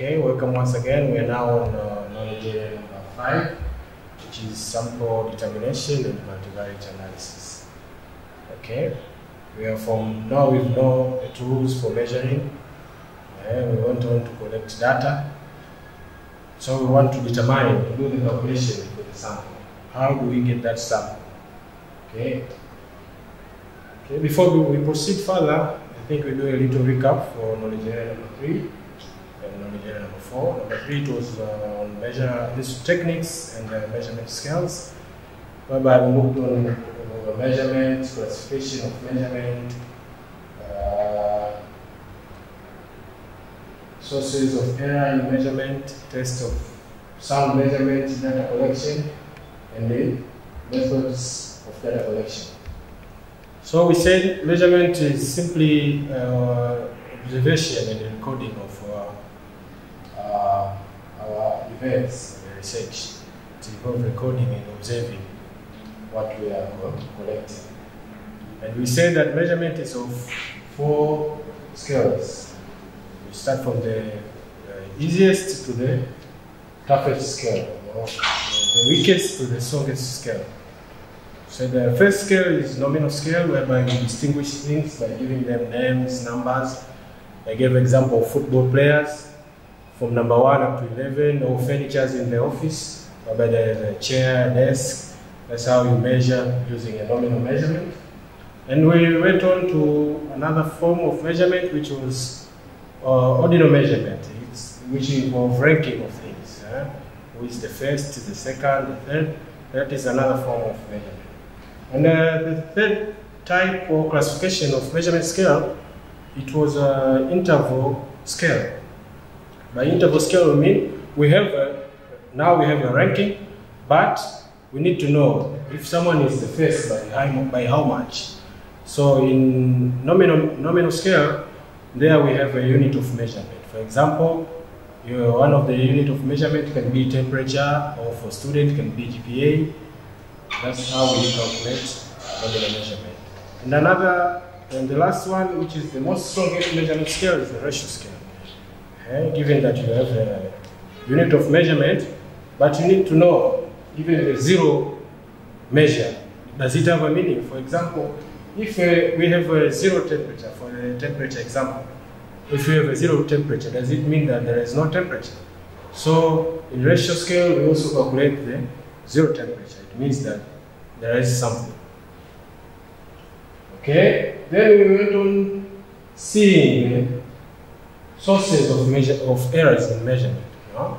Okay, welcome once again. We are now on uh, knowledge area number five, which is sample determination and multivariate analysis. Okay, we are from now we know the tools for measuring, and we want to collect data. So we want to determine, do the calculation for the sample. How do we get that sample? Okay. Okay, before we, proceed further, I think we do a little recap for knowledge area number three number four. Number three it was uh, on measure these techniques and measurement scales, whereby we looked on measurement, classification of measurement, uh, sources of error in measurement, test of sound measurement, data collection, and the methods of data collection. So we said measurement is simply uh, observation and recording of uh, events and research. It involves recording and observing what we are collecting. And we say that measurement is of four scales. We start from the uh, easiest to the toughest scale, or the weakest to the strongest scale. So the first scale is nominal scale, whereby we distinguish things by giving them names, numbers. I gave example of football players from number one up to eleven, or furnitures in the office, whereby there is a chair, desk. That's how you measure using a nominal measurement. And we went on to another form of measurement, which was uh, ordinal measurement, it's, which involves ranking of things. eh? Who is the first, the second, the third. That is another form of measurement. And uh, the third type or classification of measurement scale, it was an interval scale. By interval scale, we mean we have a, now we have a ranking, but we need to know if someone is the first by how, by how much. So in nominal, nominal scale, there we have a unit of measurement. For example, one of the unit of measurement can be temperature, or for student can be GPA. That's how we calculate nominal measurement. And another, and the last one, which is the most strongest measurement scale, is the ratio scale. Okay, Given that you have a unit of measurement, but you need to know even the zero measure, does it have a meaning? For example, if uh, we have a zero temperature, for the temperature example, if we have a zero temperature, does it mean that there is no temperature? So in ratio scale, we also calculate the zero temperature. It means that there is something. Okay, then we went on seeing the sources of measure of errors in measurement. You know?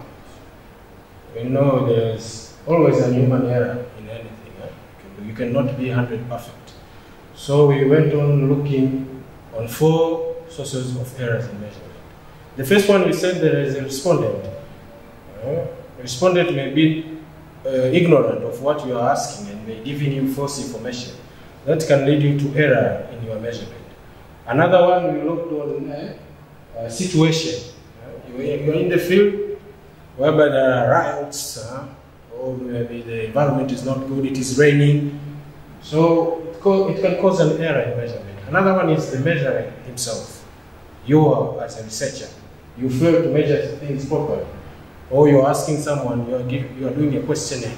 We know there's always a human error in anything. eh? You cannot be 100 perfect. So we went on looking on four sources of errors in measurement. The first one we said there is a respondent. Uh, respondent may be uh, ignorant of what you are asking and may giving you false information. That can lead you to error in your measurement. Another one we looked on uh, uh, situation. Uh, you, you are in the field whereby there are riots, uh, or maybe the environment is not good, it is raining. So it, it can cause an error in measurement. Another one is the measurer himself. You are, as a researcher, you fail to measure things properly. Or you're asking someone, you are, give, you are doing a questionnaire,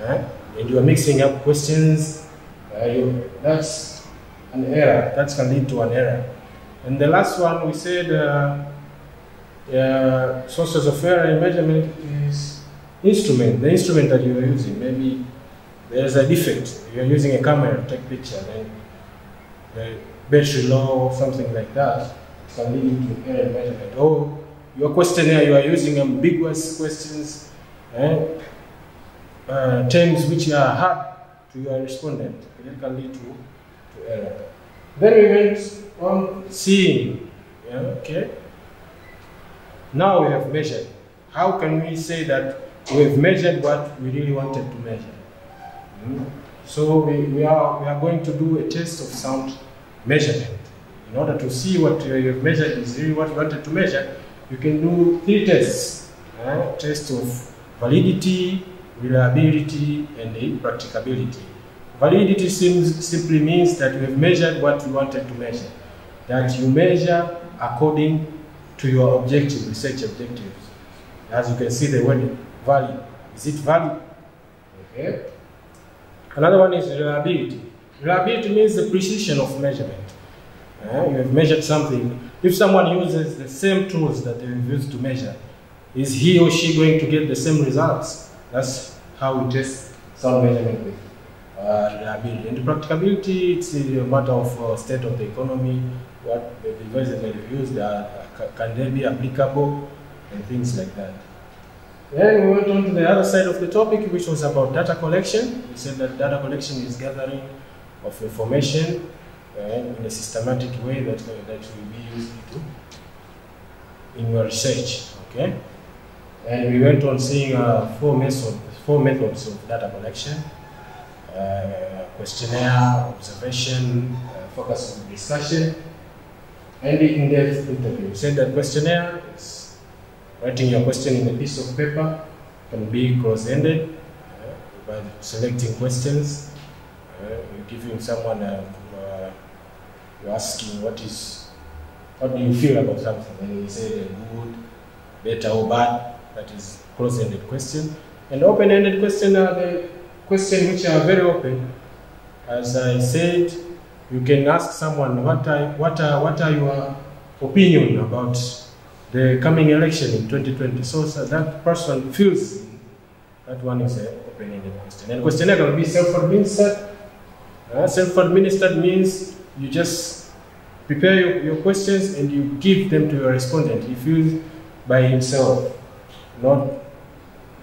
eh? and you are mixing up questions. Uh, you, that's an error. That can lead to an error. And the last one we said uh, uh, sources of error in measurement is instrument, the instrument that you are using. Maybe there's a defect. You are using a camera to take picture, then the battery low, something like that, can lead to error measurement. Or your questionnaire, you are using ambiguous questions, eh? uh, terms which are hard to your respondent. It can lead to, to error. Then we went on seeing, yeah, okay. Now we have measured. How can we say that we have measured what we really wanted to measure? Hmm? So we, we, are, we are going to do a test of sound measurement. In order to see what you have measured is really what you wanted to measure, you can do three tests. Test of validity, reliability, and practicability. Validity seems, simply means that you have measured what you wanted to measure. That you measure according to your objective, research objectives. As you can see, the word value. Is it value? Okay. Another one is reliability. Reliability means the precision of measurement. Uh, you have measured something. If someone uses the same tools that they've used to measure, is he or she going to get the same results? That's how we test sound measurement with uh, reliability. And practicability, it's a matter of uh, state of the economy, what the devices that you've used, uh, can they be applicable, and things like that. Then we went on to the other side of the topic, which was about data collection. We said that data collection is gathering of information uh, in a systematic way that, uh, that will be used to, in your research. Okay, and we went on seeing uh, four methods, four methods of data collection: uh, questionnaire, observation, focus group discussion, and in-depth interview. Said that questionnaire is writing your question in a piece of paper, can be close-ended uh, by selecting questions. Uh, you're giving someone a, uh, you're asking what is, what do you feel about something, and you say good, better or bad. That is close-ended question. And open-ended question are the questions which are very open. As I said, you can ask someone what are, what are, what are your opinion about the coming election in 2020. So, so that person feels that one is an open-ended question. And questionnaire can be self-administered. Uh, self-administered means you just prepare your, your questions and you give them to your respondent. He feels by himself, not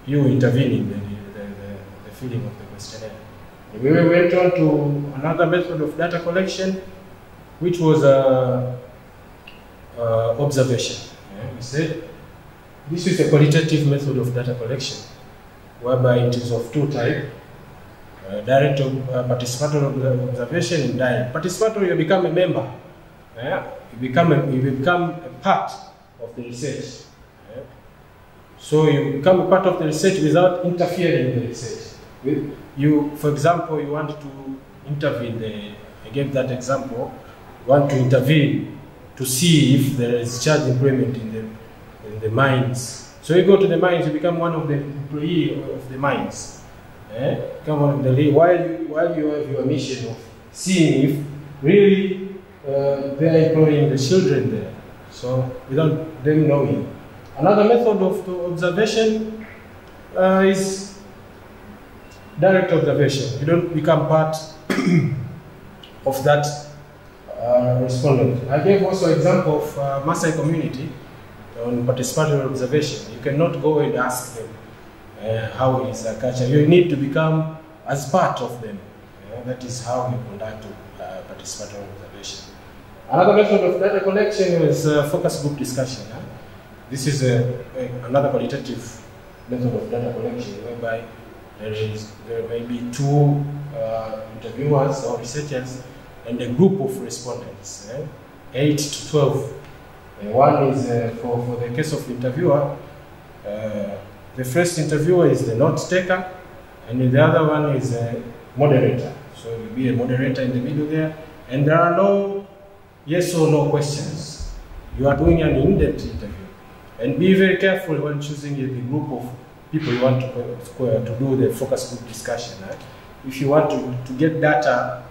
you intervening the, the, the, the filling of the questionnaire. We went on to another method of data collection, which was uh, uh, observation. Yeah, we said this is a qualitative method of data collection, whereby it is of two types. Uh, direct uh, participatory observation and direct. Participatory, you become a member. Yeah? You become a, you become a part of the research. Yeah? So you become a part of the research without interfering in the research. With, you, for example, you want to intervene. The, I gave that example. You want to intervene to see if there is charge employment in the in the mines. So you go to the mines. You become one of the employee of the mines. Eh? Become one the lead. while you while you have your mission of seeing if really uh, they are employing the children there. So without them knowing. Another method of observation uh, is direct observation. You don't become part of that uh, respondent. I gave also example of uh, Maasai community on participatory observation. You cannot go and ask them uh, how is their culture. You need to become as part of them. that is how we conduct uh, participatory observation. Another method of data collection is uh, focus group discussion. Huh? This is a, a, another qualitative method of data collection whereby there is there may be two uh, interviewers or researchers and a group of respondents, eh? eight to twelve. Uh, one is uh, for for the case of interviewer. Uh, the first interviewer is the note taker, and the other one is a moderator. So it will be a moderator in the middle there, and there are no yes or no questions. You are doing an in-depth interview, and be very careful when choosing the group of people you want to, to do the focus group discussion. Right? If you want to, to get data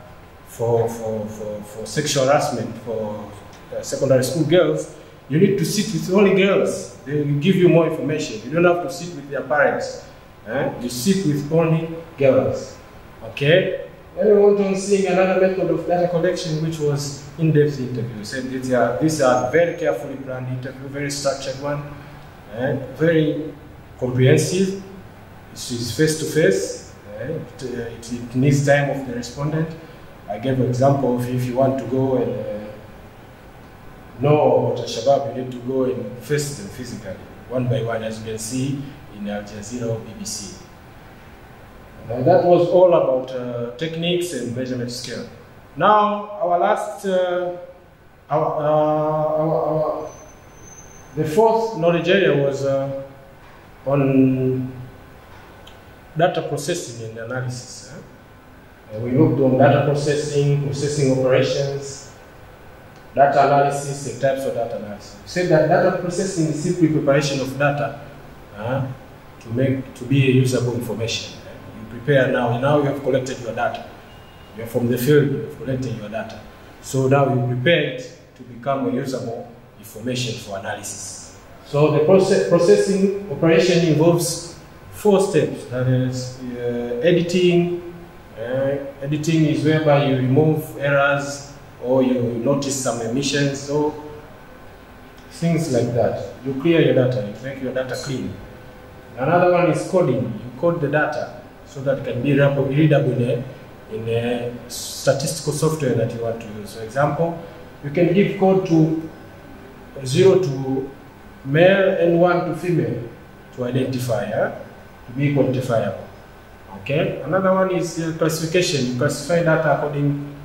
for, for, for, for sexual harassment for uh, secondary school girls, you need to sit with only girls. They will give you more information. You don't have to sit with their parents. Eh? You sit with only girls. Okay? Then we went on seeing another method of data collection, which was in-depth interviews. And these are, these are very carefully planned interview, very structured one, and very comprehensive. It is face to face. It needs time of the respondent. I gave an example of if you want to go and uh, know about Al-Shabaab, you need to go and face them physically, one by one, as you can see in Al Jazeera or BBC. That was all about uh, techniques and measurement scale. Now, our last, uh, our, uh, our, our, the fourth knowledge area was on data processing and analysis. We looked on data processing, processing operations, data analysis and types of data analysis. We said that data processing is simply preparation of data to make to be usable information. You prepare now, now you have collected your data. You're from the field, you've collected your data. So now you prepare it to become a usable information for analysis. So the process, processing operation involves four steps. That is uh, editing. Uh, editing is whereby you remove errors or you notice some emissions, so things like that. You clear your data, you make your data clean. Another one is coding. You code the data so that it can be readable in a, in a statistical software that you want to use. For example, you can give code to zero to male and one to female to identify, eh? to be quantifiable. Okay. Another one is uh, classification. You classify data according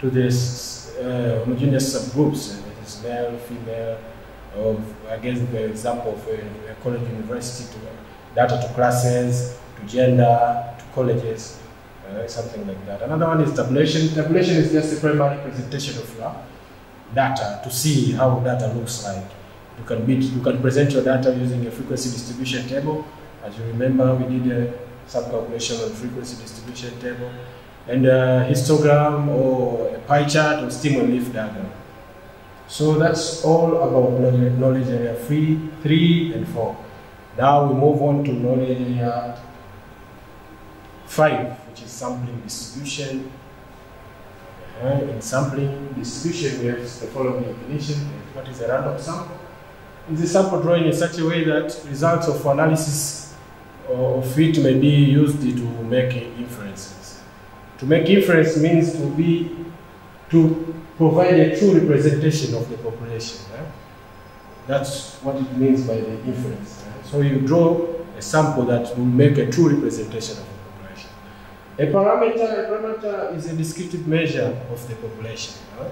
to this uh, homogeneous subgroups. Uh, it is male, female. Of I guess the example of a, a college university to data to classes, to gender, to colleges, uh, something like that. Another one is tabulation. Tabulation is just a primary presentation of your data to see how data looks like. You can beat, you can present your data using a frequency distribution table. As you remember, we did a subcalculation on frequency distribution table, and a histogram or a pie chart or stem and leaf diagram. So that's all about knowledge, knowledge area three, three, and four. Now we move on to knowledge area five, which is sampling distribution. Uh, in sampling distribution, we have the following definition. What is a random sample? A sample drawing in such a way that results of analysis of it may be used to make inferences. To make inference means to be to provide a true representation of the population. Eh? That's what it means by the inference. Eh? So you draw a sample that will make a true representation of the population. A parameter, a parameter is a descriptive measure of the population. Eh?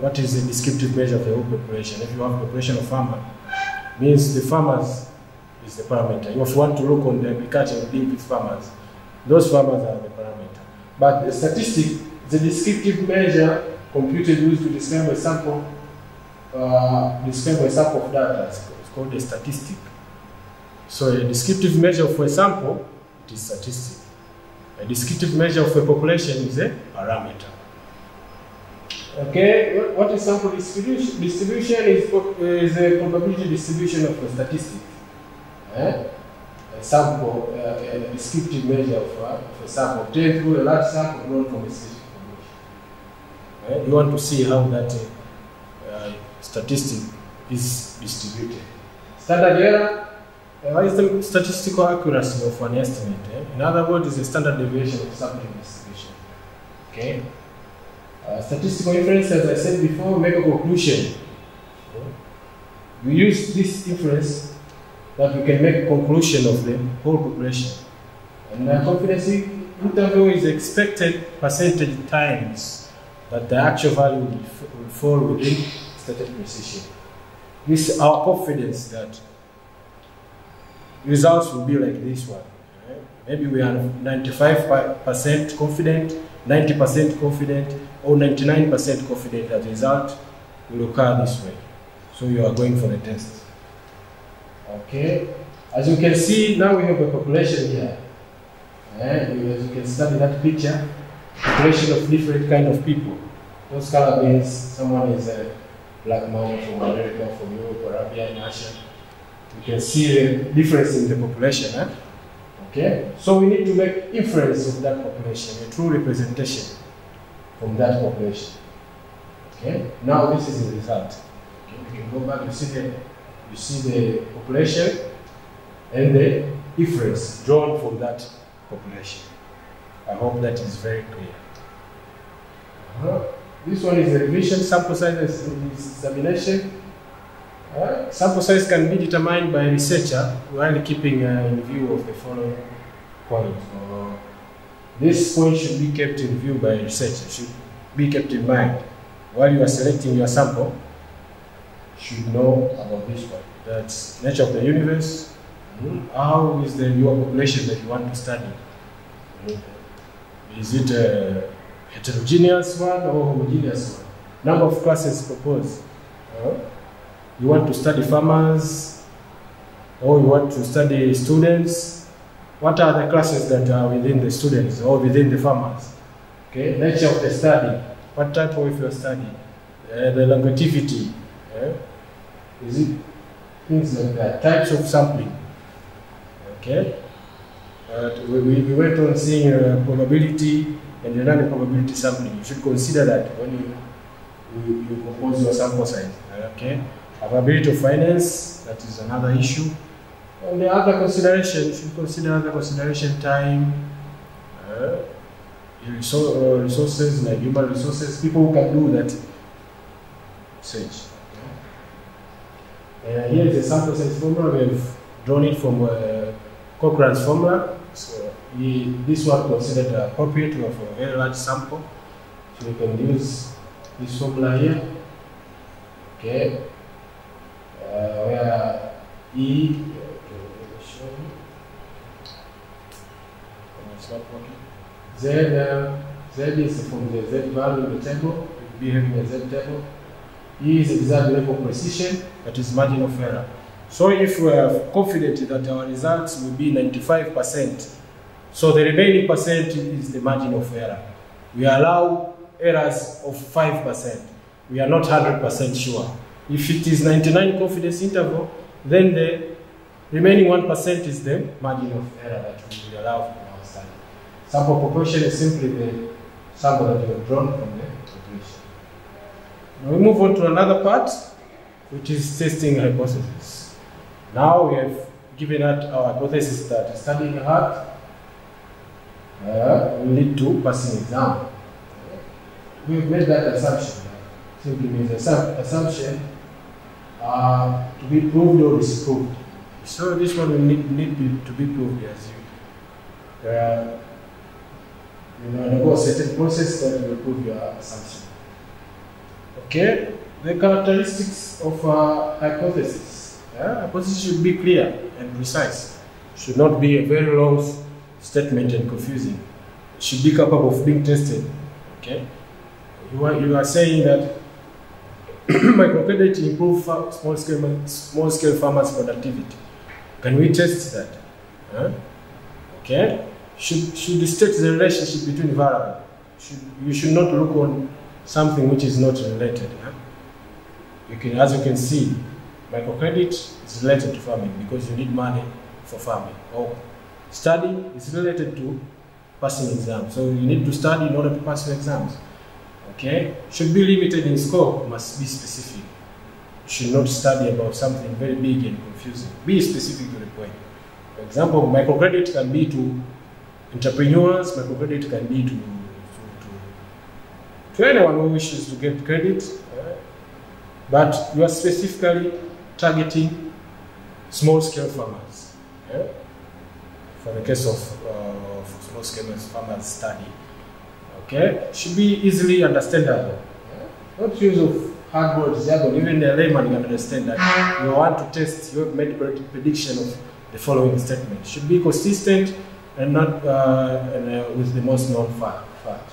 What is the descriptive measure of the whole population? If you have a population of farmers, means the farmers is the parameter. If you want to look on the agriculture, deal with farmers. Those farmers are the parameter. But the statistic is a descriptive measure computed used to describe a sample, uh, describe a sample of data. It's called a statistic. So a descriptive measure for a sample, it is statistic. A descriptive measure of a population is a parameter. Okay, what is sample distribution? Distribution is, is a probability distribution of a statistic. Eh? A sample, uh, a descriptive measure of, uh, of a sample obtained through a large sample from a specific population. Eh? You want to see how that uh, statistic is distributed. Standard error, what is the statistical accuracy of an estimate? Eh? In other words, is a standard deviation of sampling distribution. Okay. Uh, statistical inference, as I said before, make a conclusion. We use this inference that we can make a conclusion of the whole population. And the confidence interval is expected percentage times that the actual value will, will fall within stated precision. This is our confidence that results will be like this one. Maybe we are 95% confident, 90% confident, or 99% confident that the result will occur this way. So you are going for the test. Okay. As you can see, now we have a population here. And as you can study that picture, population of different kind of people. Those color means someone is a black man from America, from Europe, Arabia, Russia. You can see the difference in the population. Eh? Okay. So we need to make inference of that population, a true representation from that population. Okay. Now this is the result. Okay. We can go back. You see the you see the population and the inference drawn from that population. I hope that is very clear. Uh -huh. This one is a revision sample size examination. Uh, sample size can be determined by researcher while keeping uh, in view of the following point. This point should be kept in view by a researcher, should be kept in mind. While you are selecting your sample, should know about this one. That's nature of the universe. Mm. How is the your population that you want to study? Mm. Is it a heterogeneous one or homogeneous one? number of classes proposed. You want to study farmers, or you want to study students. What are the classes that are within the students or within the farmers? Okay, nature of the study. What type of your study? Uh, the longevity. uh, is it things like that? Types of sampling. Okay. Uh, we, we we went on seeing uh, probability and the non-probability sampling. You should consider that when you, you, you compose your sample size. Okay. Availability of finance, that is another issue. And the other consideration, you should consider other consideration time, resou- uh, resources like human resources, people who can do that research. Uh, here is a sample size formula. We have drawn it from uh, Cochran's formula. So he, this one considered appropriate for a very large sample. So we can use this formula here. Okay. Uh, where E, okay, let me show you. Oh, it's not working. Z, uh, Z is from the Z value in the table. We'll be having a Z table. E is exact level of precision, that is margin of error. So if we are confident that our results will be 95%, so the remaining percent is the margin of error. We allow errors of 5%. We are not 100% sure. If it is 99 confidence interval, then the remaining 1% is the margin of error that we will allow. Sample proportion is simply the sample that you have drawn from the population. Now we move on to another part, which is testing hypothesis. Now we have given out our hypothesis that studying hard uh, will lead to passing exam. We've made that assumption. Simply means assum- assumption uh, to be proved or disproved. So this one will need, need to be proved as you, uh, you know, undergo a certain process that will prove your assumption. Okay, the characteristics of a hypothesis. Yeah? Hypothesis should be clear and precise. Should not be a very long statement and confusing. It should be capable of being tested. Okay, you are, you are saying that microcredit improve fa- small scale small scale farmers productivity. Can we test that? Huh? Okay, should should state the relationship between variables. Should, you should not look on something which is not related. You can, as you can see, microcredit is related to farming because you need money for farming. Or study is related to passing exams. So you need to study in order to pass your exams. Okay? Should be limited in scope, must be specific. Should not study about something very big and confusing. Be specific to the point. For example, microcredit can be to entrepreneurs, microcredit can be to, to, to, anyone who wishes to get credit. uh, but you are specifically targeting small scale farmers. yeah? For the case of, uh, of small scale farmers study. Okay, should be easily understandable. yeah? Not use of hard words, jargon. Even a layman can understand that you want to test, you have made prediction of the following statement. Should be consistent and not uh, and, uh, with the most known fact. fact.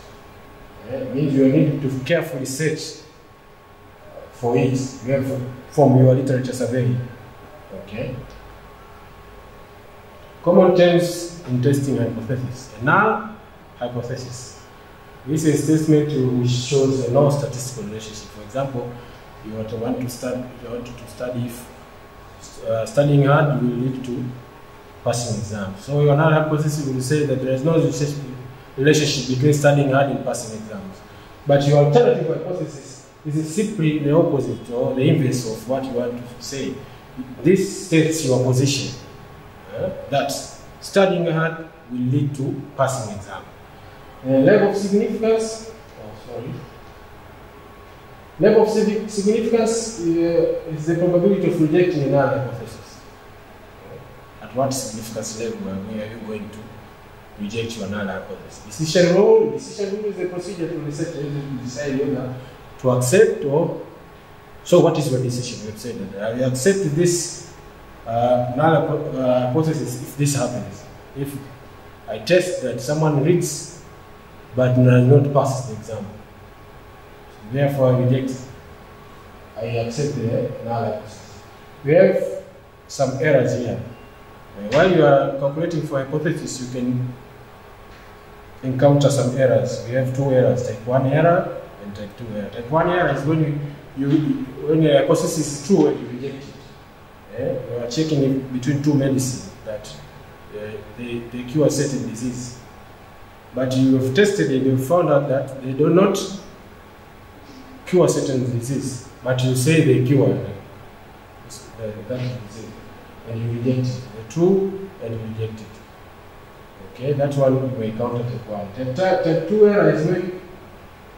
It means you need to carefully search for it. From your literature survey. Okay. Common terms in testing hypothesis. A null hypothesis. This is a statement which shows a no statistical relationship. For example, you want to want to study, you want to study if uh, studying hard you will lead to passing exams. So your null hypothesis will say that there is no relationship between studying hard and passing exams. But your alternative hypothesis is simply the opposite or the inverse of what you want to say. This states your position uh, that studying hard will lead to passing exam. Uh, level of significance, oh sorry. Level of sig- significance uh, is the probability of rejecting a null hypothesis. At what significance level are you going to reject your null hypothesis? Decision rule, decision rule is a procedure to research to decide whether to accept or so what is your decision? You have said that I accept this uh, null uh, hypothesis if this happens. If I test that someone reads but does not pass the exam. Therefore, I reject. I accept the null hypothesis. We have some errors here. While you are calculating for hypothesis, you can encounter some errors. We have two errors, type 1 error and type 2 error. Type 1 error is when you, you when your hypothesis is true and you reject it. Eh? You are checking between two medicines that uh, they, they cure certain disease. But you have tested and you found out that they do not cure certain disease, but you say they cure uh, that disease. And you reject it. The true and you reject it. Okay, that one you may count type 1. Type, type, type 2 error is when,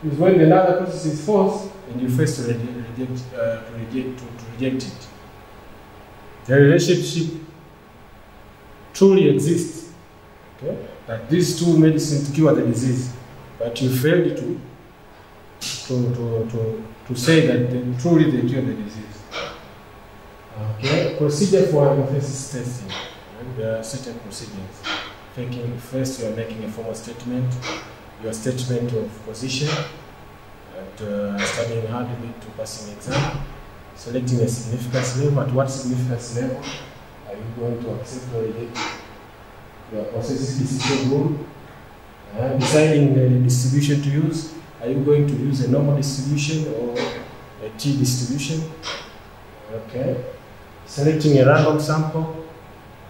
is when the null hypothesis is false and you first to reject, reject, uh, to, reject, to, to reject it. The relationship truly exists. Okay? That these two medicines cure the disease, but you failed to to, to, to, to say that they, truly they cure the disease. Okay, procedure for hypothesis testing. There are certain procedures. Thinking first, you are making a formal statement, your statement of position, and uh, studying hard to to passing exam, selecting a significance level. At what significance level are you going to accept or reject your process decision rule? Uh, deciding the distribution to use. Are you going to use a normal distribution or a T distribution? Okay. Selecting a random sample.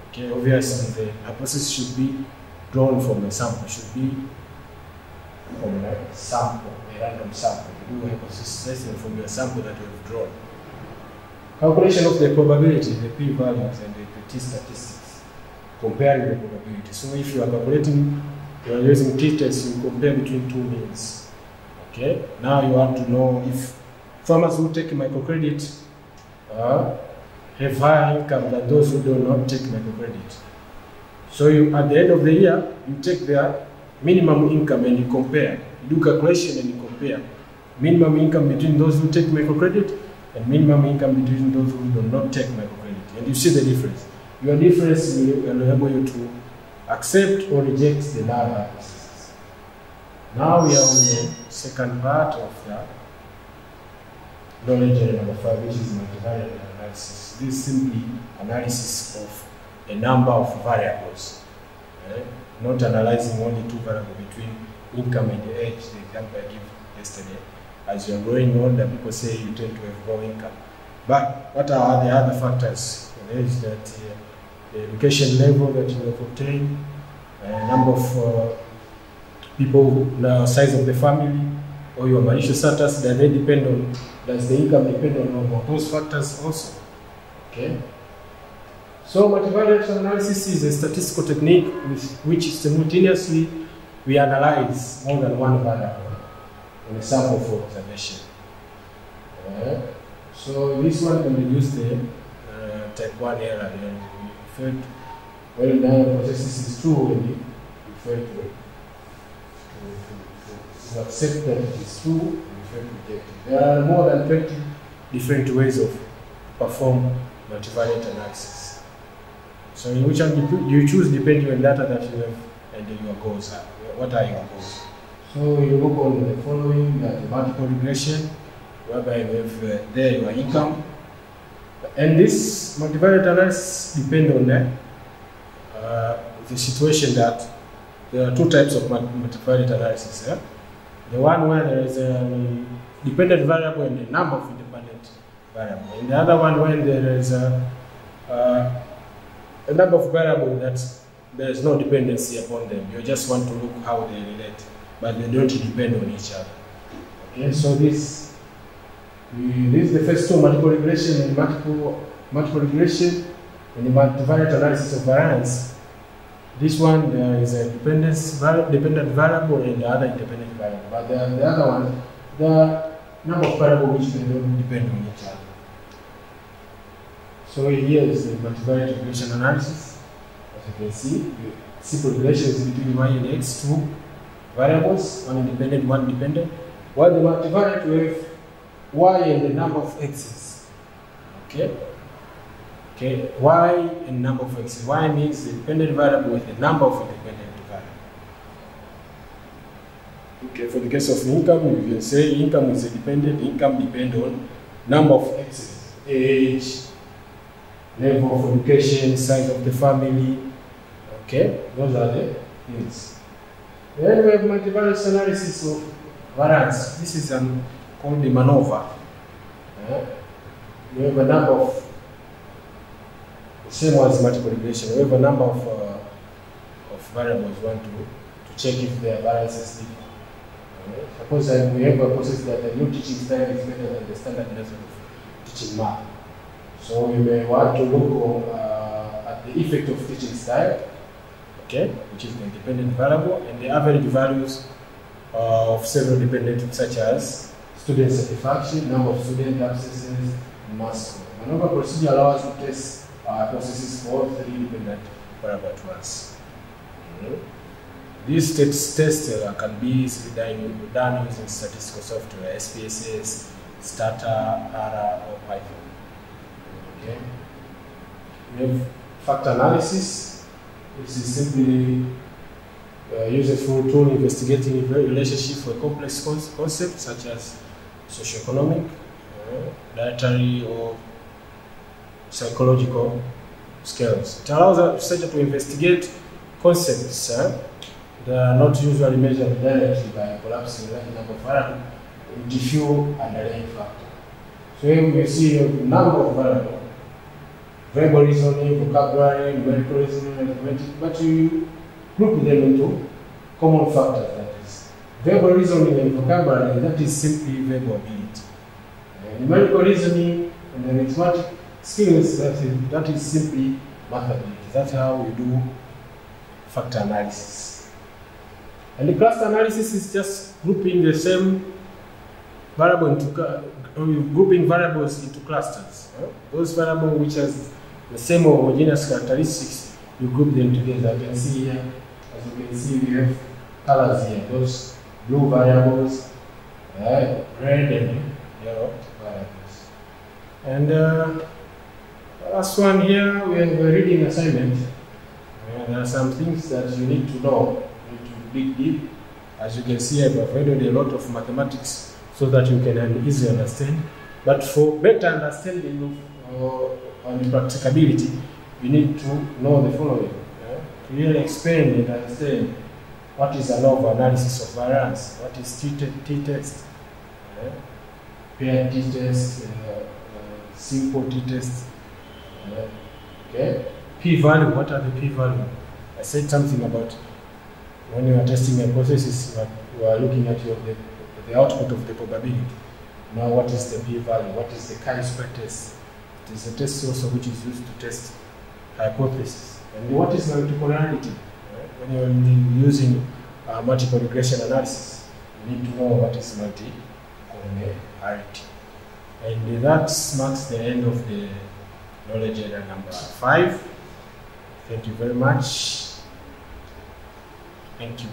Okay, obviously the hypothesis should be drawn from a sample, should be from a sample, a random sample. You do a hypothesis testing from your sample that you have drawn. Calculation of the probability, the p-values and the, the t-statistics, comparing the probability. So if you are calculating, you are using t-test, you compare between two means. Okay, now you want to know if farmers who take microcredit uh, have higher income than those who do not take microcredit. So you, at the end of the year, you take their minimum income and you compare. You do calculation and you compare minimum income between those who take microcredit and minimum income between those who do not take microcredit. And you see the difference. Your difference will enable you to accept or reject the hypothesis. Now we are on the second part of the knowledge number five, which is multivariate analysis. This is simply analysis of a number of variables, eh? not analyzing only two variables between income and age, the example I gave yesterday. As you are growing older, people say you tend to have more income. But what are the other factors? There is that uh, the education level that you have obtained, a number of uh, people, the size of the family, or your marital status, does they depend on, does the income depend on all those factors also? Okay. So multivariate analysis is a statistical technique with which simultaneously we analyze more than one variable in a sample for observation. Uh, so this one can reduce the uh, type 1 error and we failed when the process is true and we fail to, to, to, to accept that it is true There are more than 20 different ways of perform multivariate analysis. So in which one you, choose depending on data that you have and your goals are. What are your goals? So you work on the following, the multiple regression, whereby you have uh, there your income. And this multivariate analysis depend on the, uh, the situation that there are two types of multivariate analysis. Yeah? The one where there is a dependent variable and a number of independent variable. And the other one when there is a, uh, a number of variables that there is no dependency upon them. You just want to look how they relate, but they don't depend on each other. Okay, so this this is the first two multiple regression and multiple multiple regression and the multivariate analysis of variance. This one uh, is a dependence dependent variable and the other independent variable. But the, the other one, the number of variables which they don't depend on each other. So here is the multivariate regression analysis. As you can see, you simple relations between y and x, two variables, one independent, one dependent. While the multivariate we have y and the number of x's. Okay? Okay, y and number of x. y means the dependent variable with the number of independent variables. Okay, for the case of income, you can say income is a dependent, income depend on number of exes, age, level of education, size of the family. Okay, those are the things. Then we have multivariate analysis of variance. This is um, called the MANOVA. Uh, we have a number of, same as multiple regression, we have a number of, uh, of variables we want to, to check if their variances differ. Uh, suppose uh, we have a process that the new teaching style is better than the standard method of teaching math. So we may want to look uh, at the effect of teaching style, okay, which is the independent variable, and the average values uh, of several dependent such as student satisfaction, number of student absences, mass score. MANOVA procedure allows us to test uh, processes for three dependent variables at once. Mhm. These tests, tests uh, can be easily done, done using statistical software, SPSS, Stata, R, or Python. Okay. We have factor analysis. This is simply uh, useful tool investigating relationship for complex concepts such as socioeconomic, uh, dietary, or psychological scales. It allows a researcher to investigate concepts uh, that are not usually measured directly by collapsing large number of variables into few underlying factors. So here you see a number of variables, verbal reasoning, vocabulary, numerical reasoning, arithmetic, but you group them into common factors that is verbal reasoning and vocabulary that is simply verbal ability. Uh, numerical reasoning and arithmetic skills that is, that is simply mathematics. That's how we do factor analysis. And the cluster analysis is just grouping the same variable into grouping variables into clusters. Those variables which has the same homogeneous characteristics, you group them together. You can see here, as you can see, we have colors here. Those blue variables, uh, red and yellow variables. And uh, last one here, we have a reading assignment. There are some things that you need to know, you need to dig deep. As you can see, I've avoided a lot of mathematics so that you can easily understand. But for better understanding of uh, and practicability, you need to know the following. uh, to really explain and understand what is of analysis of variance, what is t-test, uh, paired t-test, uh, uh, simple t-test, okay? P-value, what are the p-value? I said something about when you are testing a process, you are, looking at your, the, the output of the probability. Now, what is the p-value? What is the chi-square test? It is a test also which is used to test hypothesis. And what is multipolarity? Right? When you are using uh, multiple regression analysis, you need to know what is multipolarity. And that marks the end of the knowledge area number five. Thank you very much. Thank you.